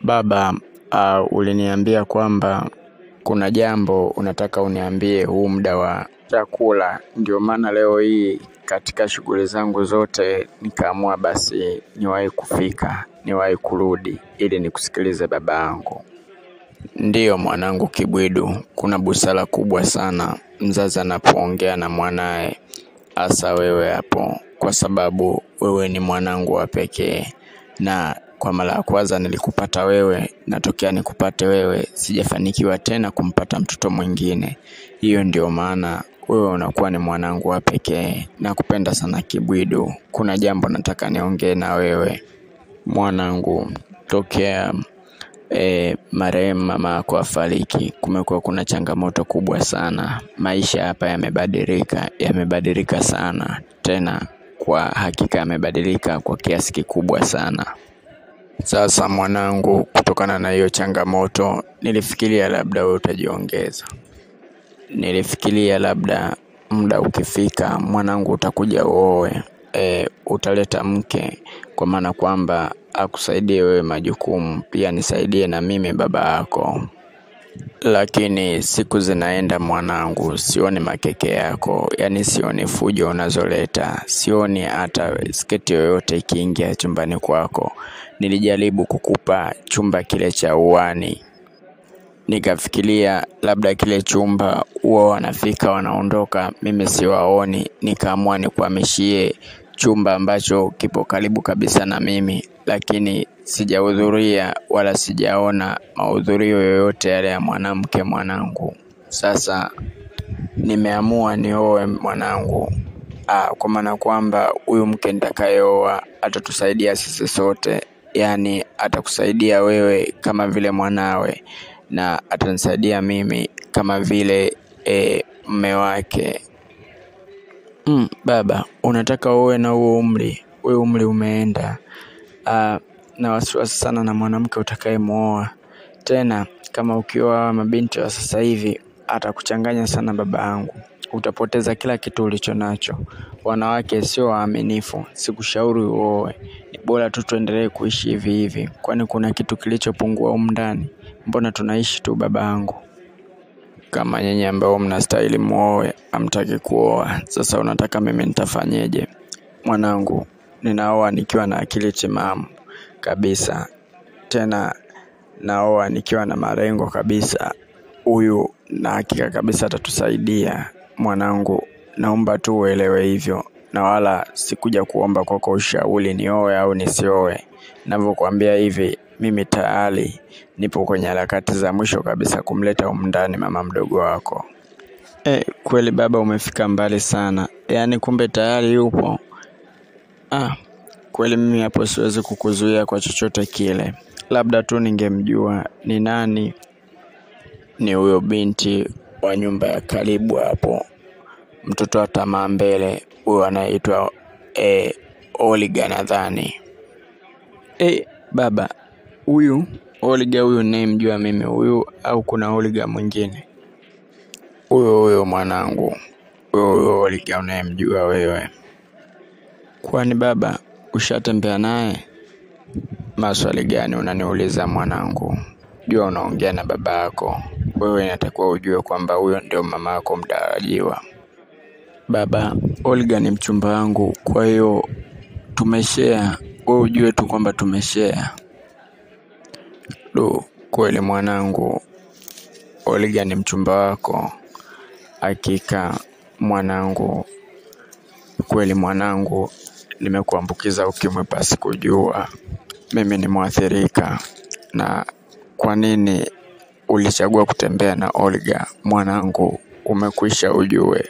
Baba, uh, uliniambia kwamba kuna jambo unataka uniambie huu muda wa chakula. Ndio maana leo hii katika shughuli zangu zote nikaamua basi niwahi kufika, niwahi kurudi ili nikusikilize baba yangu. Ndiyo mwanangu Kibwidu, kuna busara kubwa sana mzazi anapoongea na mwanaye, hasa wewe hapo, kwa sababu wewe ni mwanangu wa pekee na kwa mara ya kwanza nilikupata wewe, natokea nikupate wewe, sijafanikiwa tena kumpata mtoto mwingine. Hiyo ndio maana wewe unakuwa ni mwanangu wa pekee. Nakupenda sana Kibwidu, kuna jambo nataka niongee na wewe mwanangu. Tokea e, marehemu mama yako afariki, kumekuwa kuna changamoto kubwa sana. Maisha hapa yamebadilika, yamebadilika sana, tena kwa hakika yamebadilika kwa kiasi kikubwa sana. Sasa mwanangu, kutokana na hiyo changamoto, nilifikiria labda wewe utajiongeza. Nilifikiria labda muda ukifika, mwanangu utakuja uoe, e, utaleta mke, kwa maana kwamba akusaidie wewe majukumu, pia nisaidie na mimi baba yako. Lakini siku zinaenda mwanangu, sioni makeke yako, yaani sioni fujo unazoleta, sioni hata sketi yoyote ikiingia chumbani kwako. Nilijaribu kukupa chumba kile cha uani, nikafikiria labda kile chumba huwa wanafika wanaondoka, mimi siwaoni, nikaamua nikuhamishie chumba ambacho kipo karibu kabisa na mimi, lakini sijahudhuria wala sijaona mahudhurio yoyote yale ya mwanamke mwanangu. Sasa nimeamua nioe mwanangu, Aa, kwa maana kwamba huyu mke nitakayeoa atatusaidia sisi sote, yaani atakusaidia wewe kama vile mwanawe na atanisaidia mimi kama vile e, mme wake. Mm, baba, unataka uwe na huo umri? Huo umri umeenda. Ah, na wasiwasi sana na mwanamke utakayemwoa. Tena kama ukioa mabinti wa sasa hivi atakuchanganya sana baba yangu. Utapoteza kila kitu ulicho nacho. Wanawake sio waaminifu. Sikushauri uoe. Ni bora tu tuendelee kuishi hivi hivi. Kwani kuna kitu kilichopungua humu ndani? Mbona tunaishi tu baba yangu? Kama nyinyi ambao mnastahili muoe amtaki kuoa, sasa unataka mimi nitafanyeje? Mwanangu, ninaoa nikiwa na akili timamu kabisa, tena naoa nikiwa na malengo kabisa. Huyu na hakika kabisa atatusaidia. Mwanangu, naomba tu uelewe hivyo, na wala sikuja kuomba kwako ushauri nioe au nisioe. Navyokuambia hivi, mimi tayari nipo kwenye harakati za mwisho kabisa kumleta umndani mama mdogo wako. E, kweli baba, umefika mbali sana. Yaani kumbe tayari yupo. Ah, kweli mimi hapo siwezi kukuzuia kwa chochote kile. Labda tu ningemjua ni nani. Ni huyo binti wa nyumba ya karibu hapo, mtoto wa tamaa mbele, huyo anaitwa e, Oliga nadhani. E, baba, huyu Oliga huyu nayemjua mimi huyu au kuna Oliga mwingine? Huyo huyo mwanangu, huyo huyo Oliga unayemjua wewe. Kwani baba ushatembea naye? Maswali gani unaniuliza mwanangu? Jua unaongea na baba yako. Wewe inatakiwa ujue kwamba huyo ndio mama yako mtarajiwa. Baba, Olga ni mchumba wangu, kwa hiyo tumeshare. Wewe ujue tu kwamba tumeshea. Du, kweli mwanangu, Olga ni mchumba wako? Hakika mwanangu, kweli mwanangu, nimekuambukiza ukimwi pasi kujua. Mimi ni mwathirika. Na kwa nini ulichagua kutembea na Olga mwanangu? Umekwisha ujue.